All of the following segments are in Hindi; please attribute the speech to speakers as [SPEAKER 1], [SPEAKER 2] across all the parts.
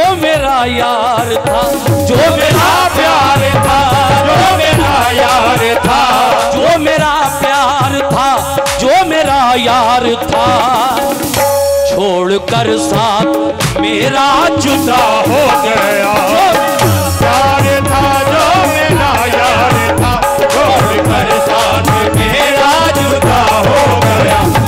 [SPEAKER 1] यार था, जो मेरा प्यार था, जो मेरा यार था, जो मेरा प्यार था, जो मेरा यार था। छोड़कर साथ मेरा जुदा हो गया।
[SPEAKER 2] प्यार था, जो मेरा यार था, छोड़कर साथ मेरा जुदा हो गया।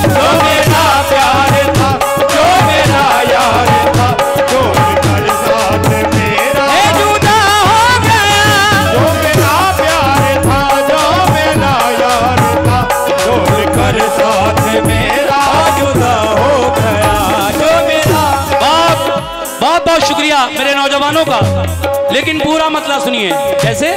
[SPEAKER 1] मतलब सुनिए। कैसे?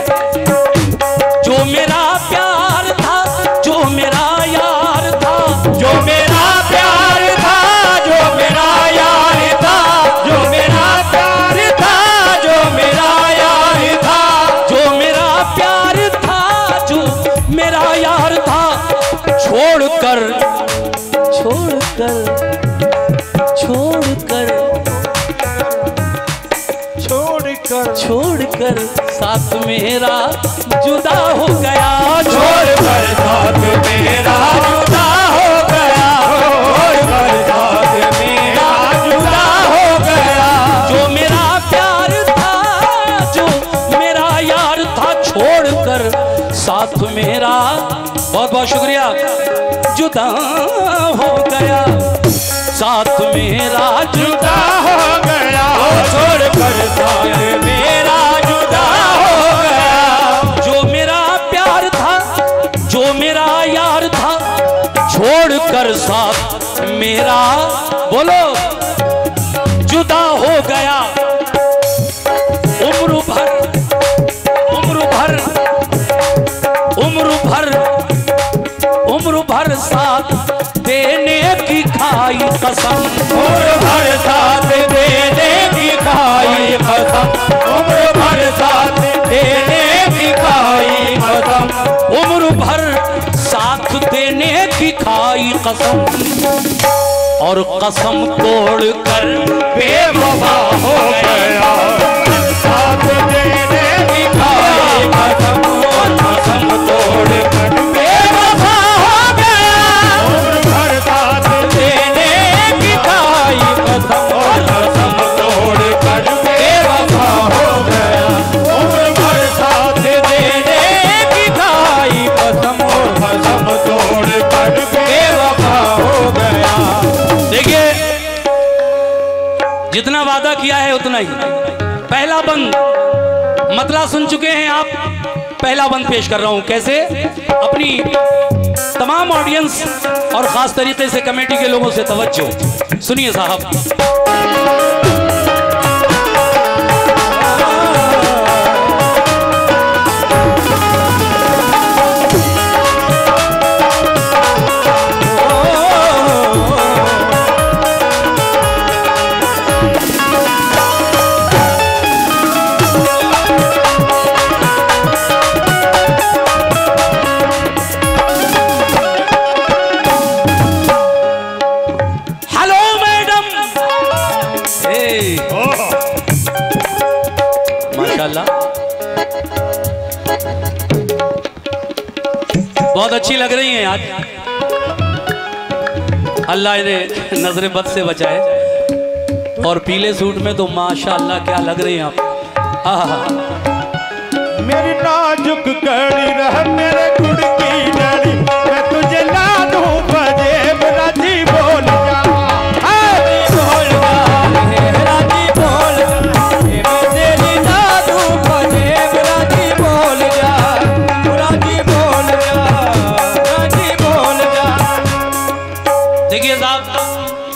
[SPEAKER 1] मेरा जुदा हो गया।
[SPEAKER 2] छोड़कर साथ मेरा जुदा हो गया। छोड़कर साथ मेरा जुदा हो गया।
[SPEAKER 1] जो मेरा प्यार था जो मेरा यार था छोड़कर साथ मेरा। बहुत बहुत शुक्रिया। जुदा हो गया। साथ मेरा।
[SPEAKER 2] छोड़कर साथ मेरा।
[SPEAKER 1] बोलो जुदा हो गया। उम्र भर उम्र भर उम्र भर उम्र भर साथ देने की खाई कसम।
[SPEAKER 2] उम्र भर साथ देने की खाई कसम। उम्र भर साथ कसम
[SPEAKER 1] और कसम तोड़ कर
[SPEAKER 2] बेबा हो गया। साथ देने कसम तोड़ कर
[SPEAKER 1] मतला सुन चुके हैं आप। पहला बंद पेश कर रहा हूँ। कैसे? अपनी तमाम ऑडियंस और खास तरीके से कमेटी के लोगों से तवज्जो। सुनिए साहब। बहुत अच्छी लग रही है आज अल्लाह इन्हें नजरे बद से बचाए। और पीले सूट में तो माशाल्लाह क्या लग रही हैं आप। हाँ हाँ
[SPEAKER 2] मेरी नाजुक कड़ी रह मेरे गुड़ की डरी।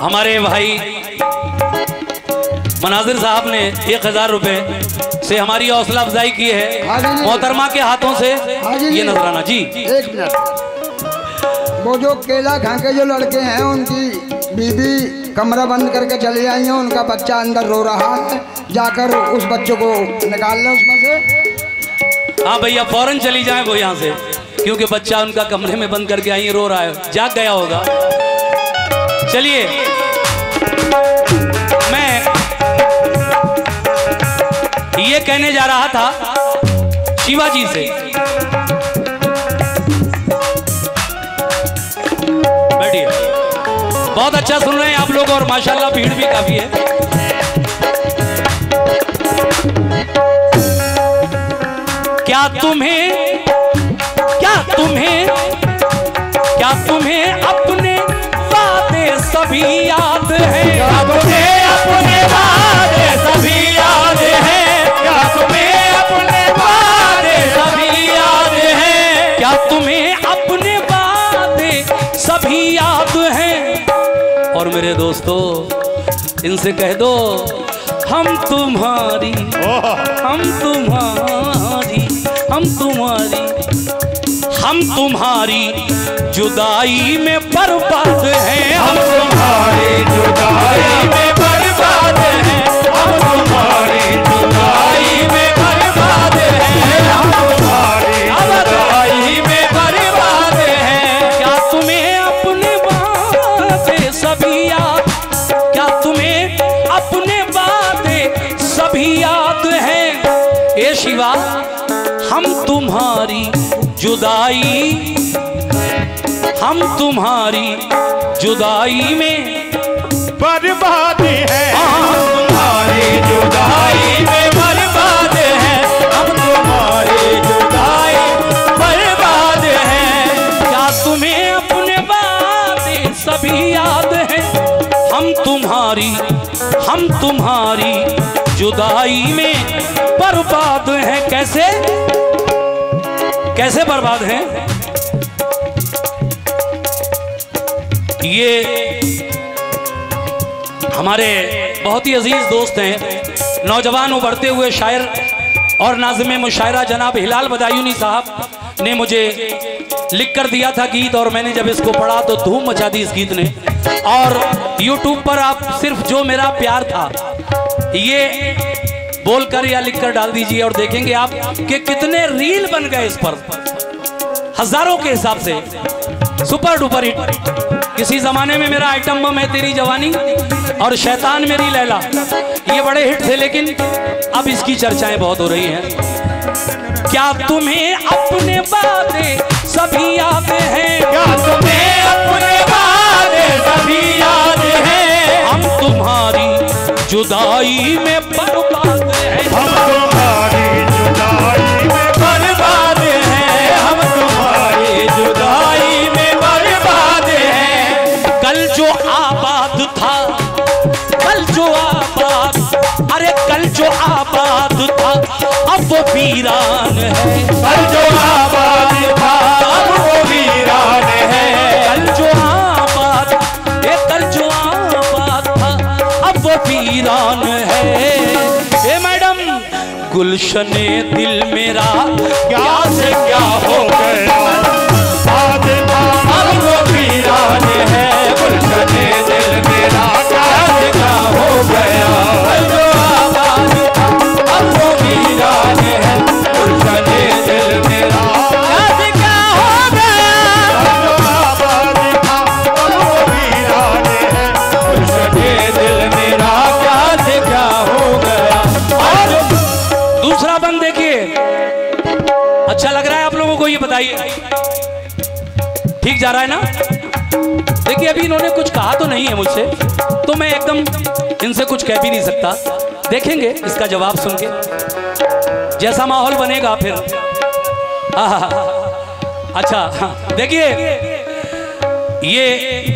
[SPEAKER 1] हमारे भाई मनाजिर साहब ने एक हज़ार रुपए से हमारी हौसला अफजाई की है। मोहतरमा के हाथों से ये। नजराना जी।
[SPEAKER 3] एक मिनट। वो जो केला खा के जो लड़के हैं उनकी बीबी कमरा बंद करके चली आई है उनका बच्चा अंदर रो रहा है। जाकर उस बच्चे को निकाल लें उसमें से।
[SPEAKER 1] हाँ भैया फ़ौरन चली जाए वो यहाँ से क्योंकि बच्चा उनका कमरे में बंद करके आई रो रहा है। जाग गया होगा। चलिए। ये कहने जा रहा था शिवाजी से। बैठिए। बहुत अच्छा सुन रहे हैं आप लोग और माशाल्लाह भीड़ भी काफ़ी है। क्या तुम्हें क्या तुम्हें क्या तुम्हें अपने वादे सभी याद है?
[SPEAKER 2] अपने अपने वादे
[SPEAKER 1] इनसे कह दो हम तुम्हारी हम तुम्हारी हम तुम्हारी हम तुम्हारी जुदाई में बर्बाद हैं। हम
[SPEAKER 2] तुम्हारी जुदाई में जुदाई में। बर्बाद है। हम तुम्हारी जुदाई में बर्बाद है।
[SPEAKER 1] हम तुम्हारी जुदाई
[SPEAKER 2] बर्बाद है।
[SPEAKER 1] क्या तुम्हें अपने वादे सभी याद हैं? हम तुम्हारी हम तुम्हारी जुदाई में बर्बाद हैं। कैसे? कैसे बर्बाद हैं? ये हमारे बहुत ही अज़ीज़ दोस्त हैं। नौजवान उभरते हुए शायर और नाजम मुशायरा जनाब हिलाल बदायूनी साहब ने मुझे लिख कर दिया था गीत और मैंने जब इसको पढ़ा तो धूम मचा दी इस गीत ने। और YouTube पर आप सिर्फ़ जो मेरा प्यार था, ये बोलकर या लिखकर डाल दीजिए और देखेंगे आप कि कितने रील बन गए इस पर। हज़ारों के हिसाब से। Super duper hit. किसी जमाने में मेरा आइटम बम है तेरी जवानी और शैतान मेरी लैला। ये बड़े हिट थे लेकिन अब इसकी चर्चाएँ बहुत हो रही हैं। क्या तुम्हें अपने वादे सभी याद हैं?
[SPEAKER 2] क्या तुम्हें अपने वादे सभी याद हैं?
[SPEAKER 1] हम तुम्हारी जुदाई में बर्बाद हैं। वो वीरान है।
[SPEAKER 2] कल जो आबाद था अब वो वीरान है।
[SPEAKER 1] कल जो आबाद ये कल जो आबाद था अब वो वीरान है। ए मैडम गुलशने दिल मेरा
[SPEAKER 2] क्या से क्या हो गया? अब वो वीरान है गुलशने दिल मेरा क्या से क्या हो गया? जा
[SPEAKER 1] रहा है ना? देखिए अभी इन्होंने कुछ कहा तो नहीं है मुझसे तो मैं एकदम इनसे कुछ कह भी नहीं सकता। देखेंगे इसका जवाब सुन के। जैसा माहौल बनेगा फिर। अच्छा हाँ, देखिए ये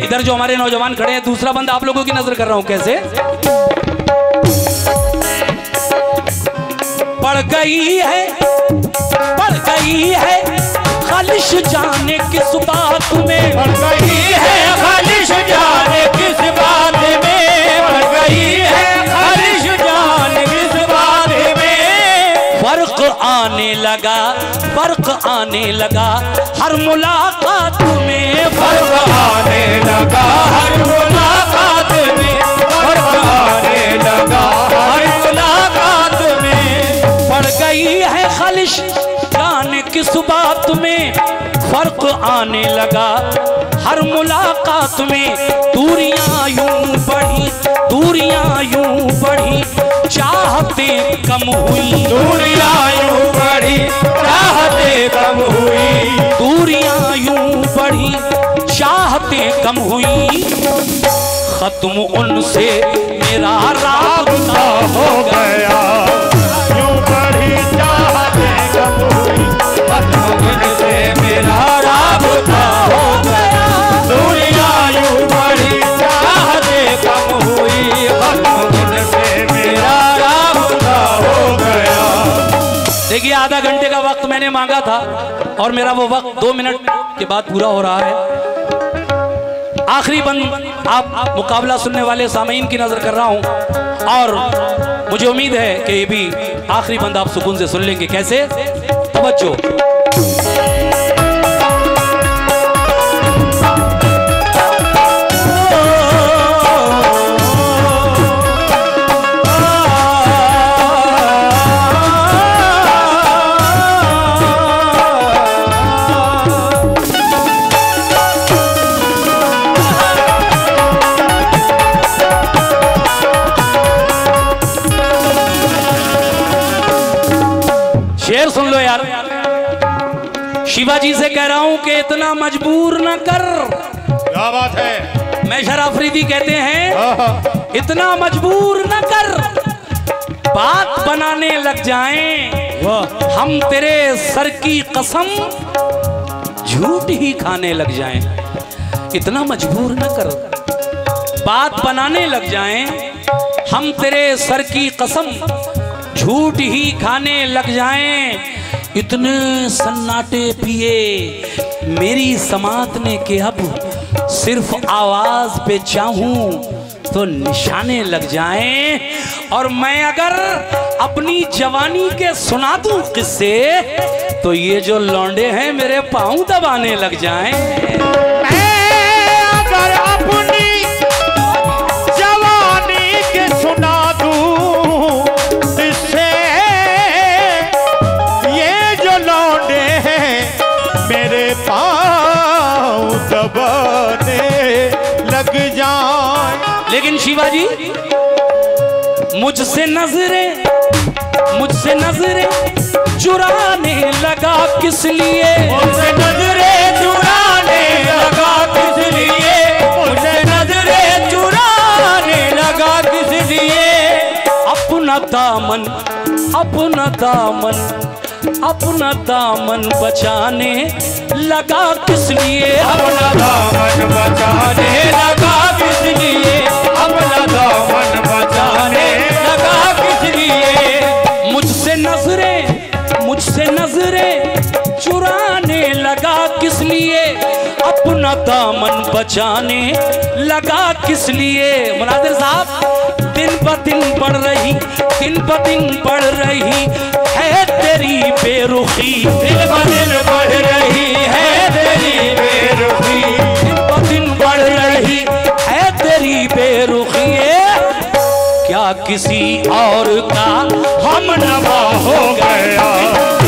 [SPEAKER 1] इधर जो हमारे नौजवान खड़े हैं दूसरा बंद आप लोगों की नज़र कर रहा हूँ कैसे? पड़ गई है पड़ गई है। खालिश जाने किस बात में?
[SPEAKER 2] बढ़ गई है खालिश जाने किस बात में? बढ़ गई है खालिश जाने किस बात में?
[SPEAKER 1] फ़र्क आने लगा फ़र्क आने लगा। हर मुलाकात में
[SPEAKER 2] आने लगा। हर मुलाकात में
[SPEAKER 1] दूरियाँ यूँ बढ़ी दूरियाँ यूँ बढ़ी चाहते कम हुई।
[SPEAKER 2] दूरियाँ यूँ बढ़ी चाहते कम हुई।
[SPEAKER 1] दूरियाँ यूँ बढ़ी चाहते कम हुई। खत्म उनसे मेरा राबता
[SPEAKER 2] हो गया।
[SPEAKER 1] आधा घंटे का वक्त मैंने मांगा था और मेरा वो वक्त दो मिनट के बाद पूरा हो रहा है। आखिरी बंद आप मुकाबला सुनने वाले सामीन की नज़र कर रहा हूँ और मुझे उम्मीद है कि ये भी आखिरी बंद आप सुकून से सुन लेंगे। कैसे? तवज्जो। शिवाजी से कह रहा हूँ कि इतना मजबूर न कर।
[SPEAKER 2] क्या बात है?
[SPEAKER 1] मैं शराफरीदी कहते हैं इतना मजबूर न कर। बात बनाने लग जाएँ हम तेरे सर की कसम झूठ ही खाने लग जाएँ। इतना मजबूर न कर। बात बनाने लग जाएँ हम तेरे सर की कसम झूठ ही खाने लग जाएँ। इतने सन्नाटे पिए, मेरी समात ने कि अब सिर्फ़ आवाज़ पे चाहूँ तो निशाने लग जाएँ। और मैं अगर अपनी जवानी के सुना दूँ किस्से तो ये जो लौंडे हैं मेरे पाँव दबाने लग जाएँ।
[SPEAKER 2] पाँव लग जाए।
[SPEAKER 1] लेकिन शिवाजी मुझसे नज़रें मुझसे नज़रें चुराने लगा किस लिए?
[SPEAKER 2] मुझसे नज़रें चुराने लगा किस लिए? मुझसे नज़रें चुराने लगा किस लिए?
[SPEAKER 1] अपना दामन अपना दामन अपना दामन बचाने लगा किस लिए?
[SPEAKER 2] अपना दामन बचाने लगा किस लिए? अपना दामन बचाने लगा किस लिए?
[SPEAKER 1] मुझसे नज़रें मुझसे नज़रें चुराने लगा किस लिए? अपना दामन बचाने लगा किस लिए? मुनादिर साहब, दिन ब दिन बढ़ रही, दिन ब दिन बढ़ रही है तेरी बेरुखी।
[SPEAKER 2] दिन ब दिन बढ़ रही है तेरी बेरुखी।
[SPEAKER 1] दिन ब दिन बढ़ रही है तेरी बेरुखी। क्या किसी और का
[SPEAKER 2] हम नवा हो गया?